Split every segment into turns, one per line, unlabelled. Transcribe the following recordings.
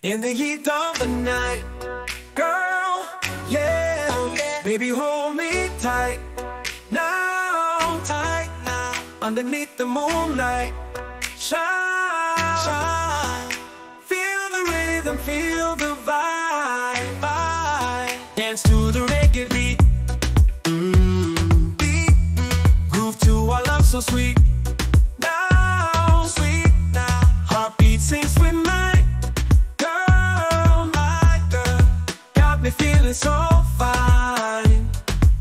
In the heat of the night, girl, yeah, baby, hold me tight. Now, tight now, underneath the moonlight, shine, shine. Feel the rhythm, feel the vibe, vibe. Dance to the reggae beat, mm, beat. Groove to our love so sweet. Got me feeling so fine.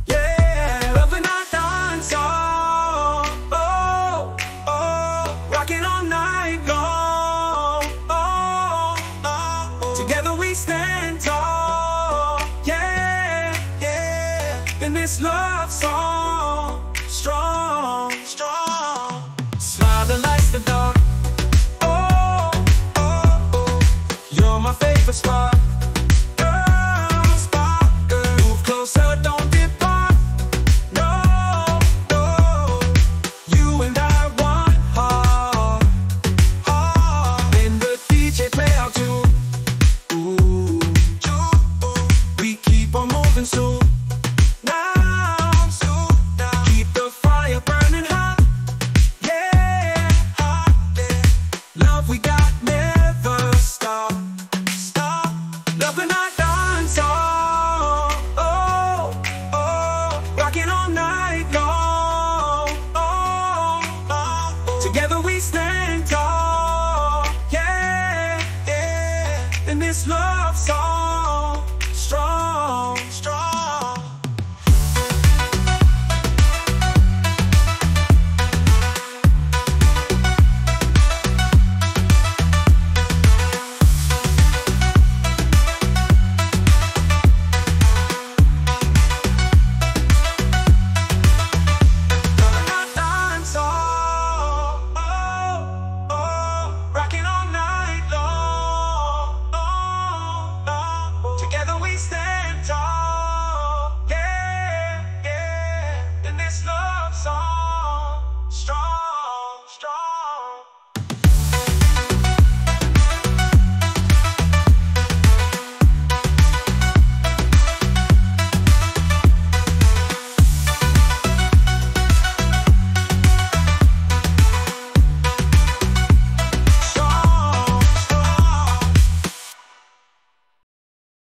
Yeah, loving our dance song. Oh, oh, rocking all night long. Oh, oh, together we stand tall. Yeah, yeah, in this love song, so. Now, keep the fire burning hot. Yeah. Love we got never stop, dance song. Oh, oh, rocking all night long. Oh, oh, together we stand tall. Yeah, yeah. In this love song,